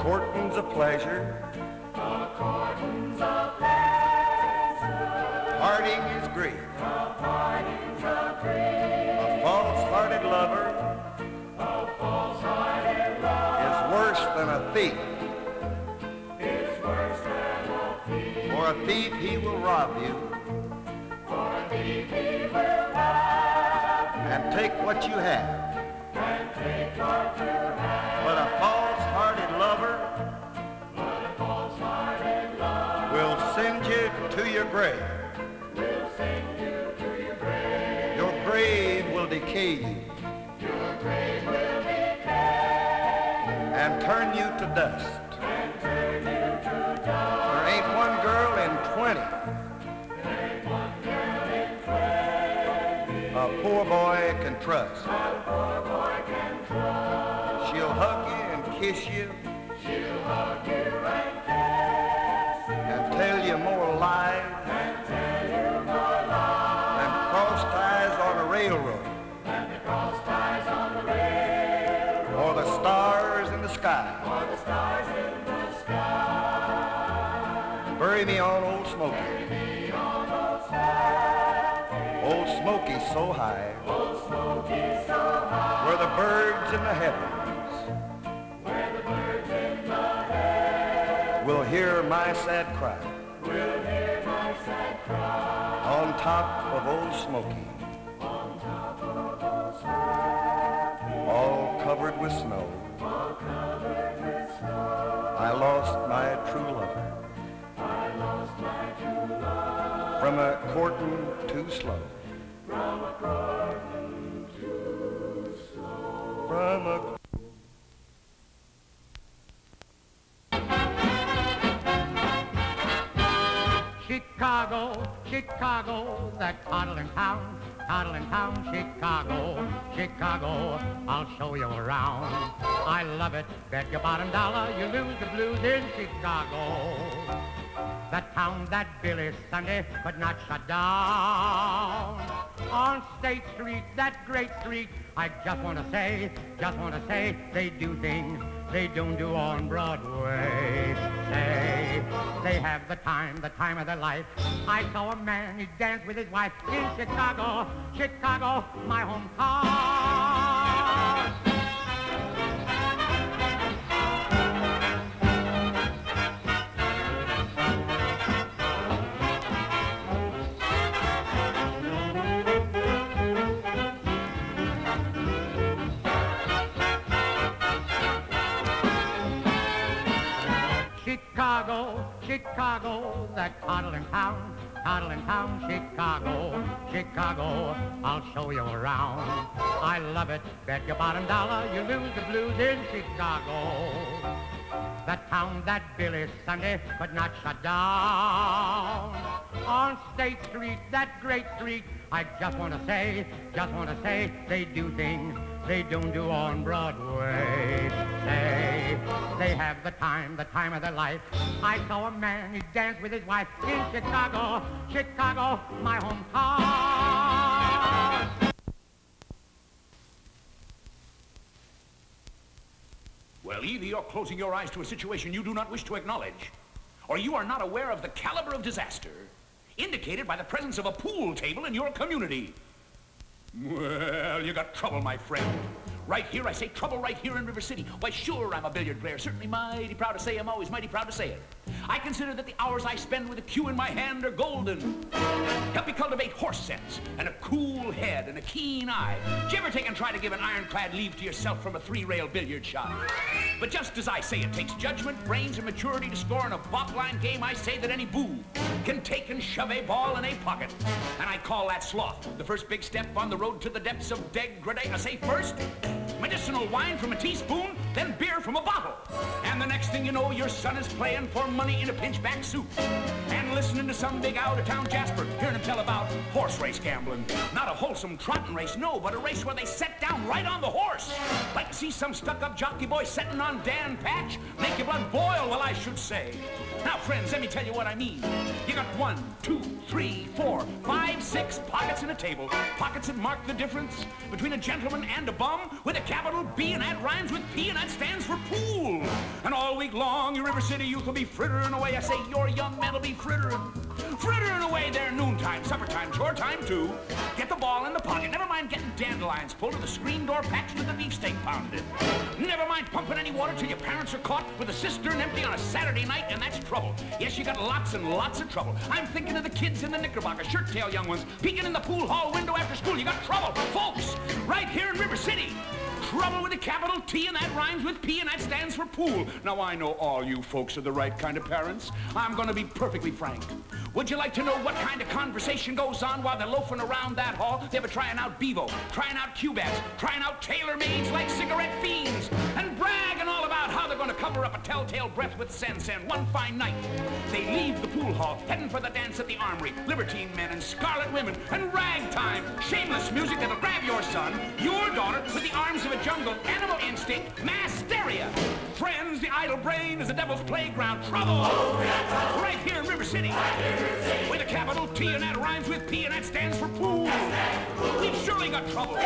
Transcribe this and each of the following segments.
courting's a pleasure. The courting's a pleasure. Parting is grief. The parting's a grief. A false-hearted lover A false-hearted love is worse than a thief. is worse than a thief. For a thief, he will rob you For a thief he will rob and take what you have. and take what you have. To your grave. will send you to your grave. Your grave will decay you Your grave will decay and turn you to dust. and turn you to dust. There ain't one girl in 20 Ain't one girl in twenty a poor boy can trust. a poor boy can trust. She'll hug you and kiss you She'll hug you so high Smoky so high, where the birds in the heavens where the birds in the heavens will hear my sad cry will hear my sad cry. on top of Old Smoky, On top of old all covered with snow. all covered with snow. I lost my true lover I lost my true love from a courting too slow. From too slow. From Chicago, Chicago, that toddling town, toddling town, Chicago, Chicago, I'll show you around. I love it, bet your bottom dollar you lose the blues in Chicago. That town that Billy Sunday could not shut down. On State Street, that great street, I just want to say, just want to say, they do things they don't do on Broadway. Say, they have the time, the time of their life. I saw a man, he danced with his wife in Chicago, Chicago, my hometown. Chicago, Chicago, that toddling town, toddling town, Chicago, Chicago, I'll show you around. I love it, bet your bottom dollar you lose the blues in Chicago. That town that Billy Sunday could not shut down. On State Street, that great street, I just want to say, just want to say, they do things they don't do on Broadway. Say, they have the time, the time of their life. I saw a man, he danced with his wife in Chicago, Chicago, my hometown. Well, either you're closing your eyes to a situation you do not wish to acknowledge, or you are not aware of the caliber of disaster indicated by the presence of a pool table in your community. Well, you got trouble, my friend. Right here, I say trouble right here in River City. Why, sure, I'm a billiard player. Certainly mighty proud to say I'm always mighty proud to say it. I consider that the hours I spend with a cue in my hand are golden. Help me cultivate horse sense and a cool head and a keen eye. Did you ever take and try to give an ironclad leave to yourself from a three-rail billiard shot? But just as I say it takes judgment, brains, and maturity to score in a balkline game, I say that any boo can take and shove a ball in a pocket. And I call that sloth. The first big step on the road to the depths of degradation. I say first, medicinal wine from a teaspoon, then beer from a bottle. And the next thing you know, your son is playing for money in a pinchback suit. And listening to some big out-of-town Jasper, hearing him tell about horse race gambling. Not a wholesome trotting race, no, but a race where they set down right on the horse. Like to see some stuck-up jockey boy setting on Dan Patch? Make your blood boil, well, I should say. Now, friends, let me tell you what I mean. You got one, two, three, four, five, six pockets in a table. Pockets that mark the difference between a gentleman and a bum with a capital B, and that rhymes with P, and that stands for pool. And all week long, your River City youth will be frittering away. I say your young men will be frittering. Frittering away there noontime, supper time, chore time too. Get the ball in the pocket. Never mind getting dandelions pulled or the screen door patched with the beefsteak pounded. Never mind pumping any water till your parents are caught with a cistern empty on a Saturday night, and that's trouble. Yes, you got lots and lots of trouble. I'm thinking of the kids in the Knickerbocker, shirt-tail young ones, peeking in the pool hall window after school. You got trouble, folks, right here in River City. Trouble with a capital T, and that rhymes with P, and that stands for pool. Now, I know all you folks are the right kind of parents. I'm to be perfectly frank. Would you like to know what kind of conversation goes on while they're loafing around that hall? They were trying out Bevo, trying out Cubebs, trying out tailor-mades like cigarette fiends, and bragging all about how they're going to cover up a telltale breath with Sen-Sen one fine night. They leave the pool hall, heading for the dance at the armory. Libertine men and scarlet women and ragtime. Shameless music that'll grab your son, your daughter, with the arms of a jungle, animal instinct, mass hysteria. Friends, the idle brain is the devil's playground. Trouble! Right here in River City. With a capital T and that rhymes with P and that stands for pool. We've surely got trouble.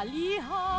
Bali Ha'i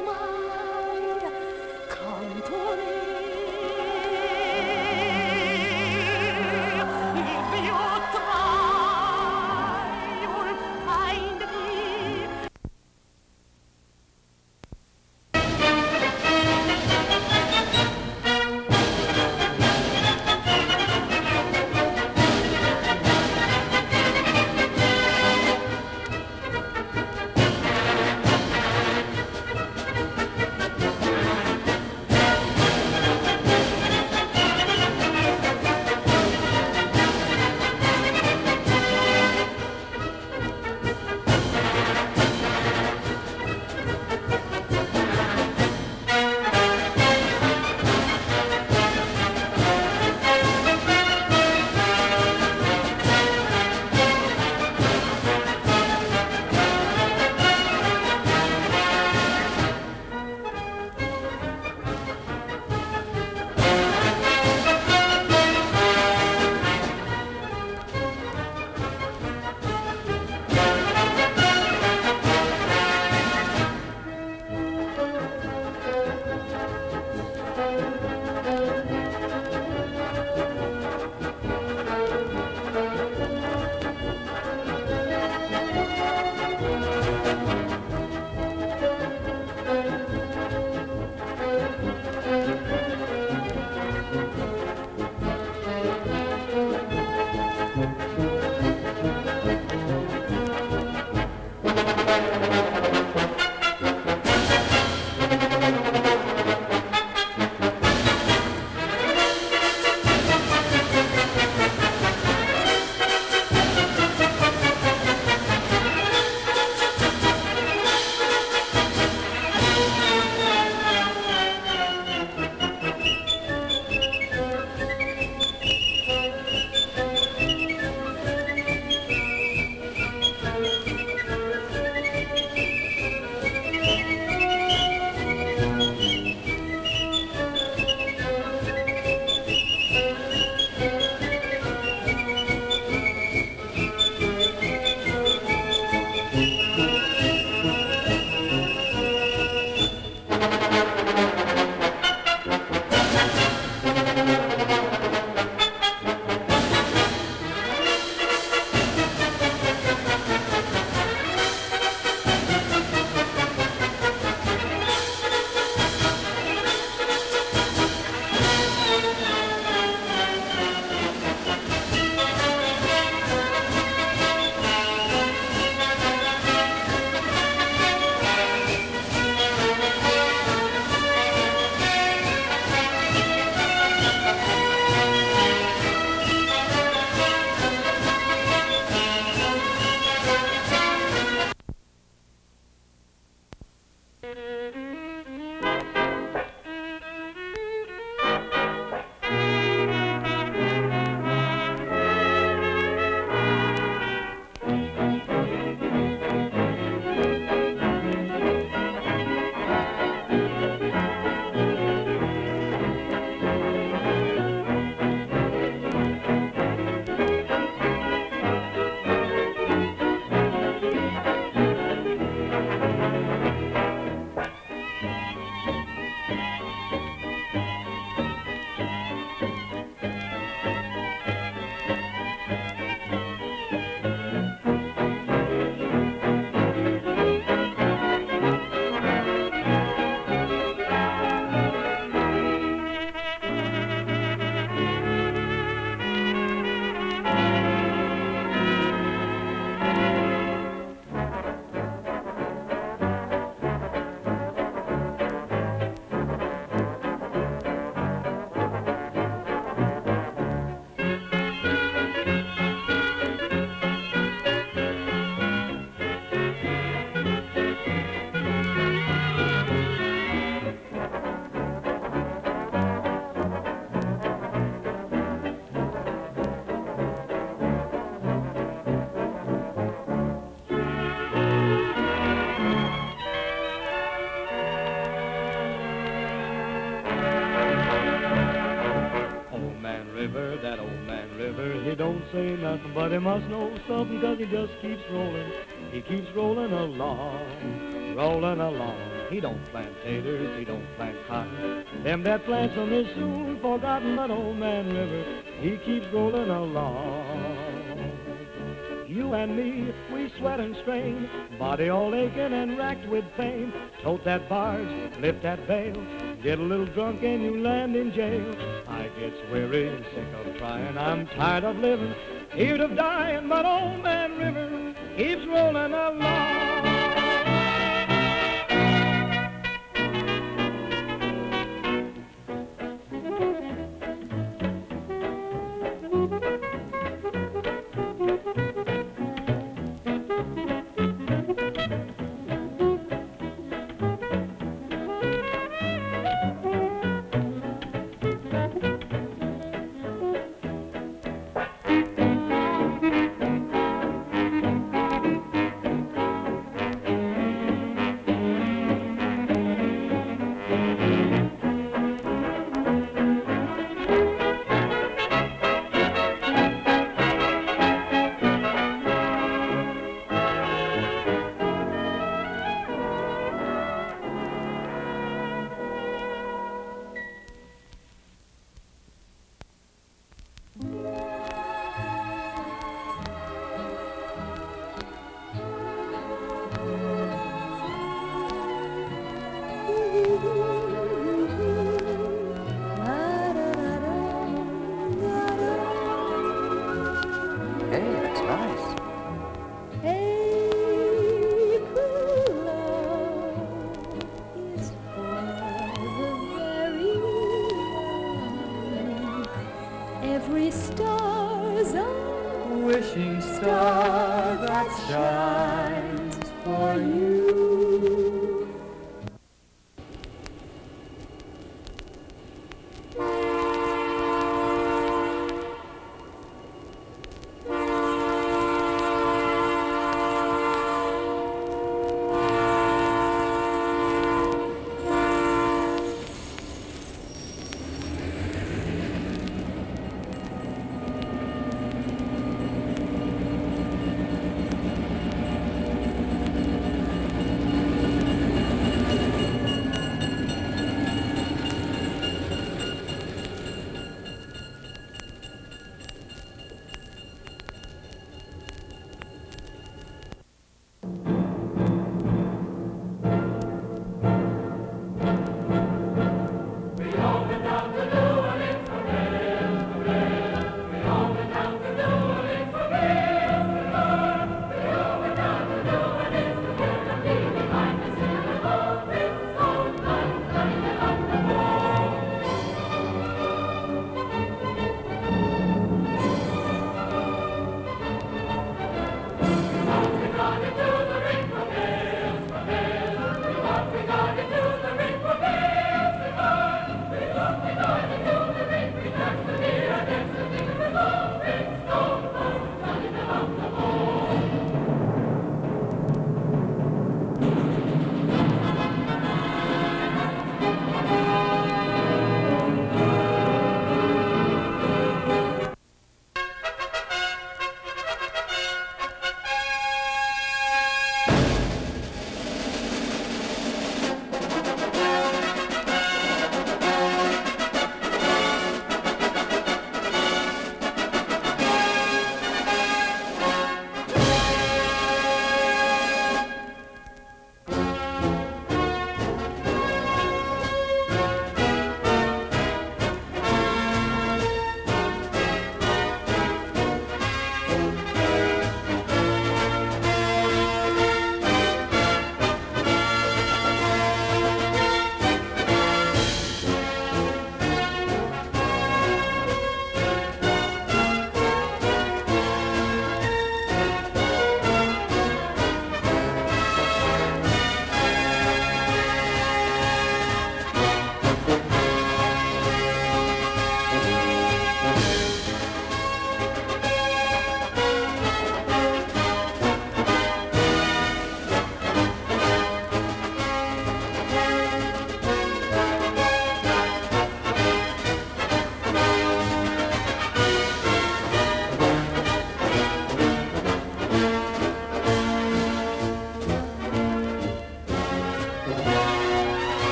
Come say nothing, but he must know something, cause he just keeps rolling. He keeps rolling along, rolling along. He don't plant taters, he don't plant cotton. Them that plants them is soon forgotten, but old man River, he keeps rolling along. And me, we sweat and strain, body all aching and racked with pain. Tote that barge, lift that bale, get a little drunk and you land in jail. I gets weary sick of trying, I'm tired of living, tired of dying, but old man River keeps rolling along. Every star's a Wishing star that shines for you.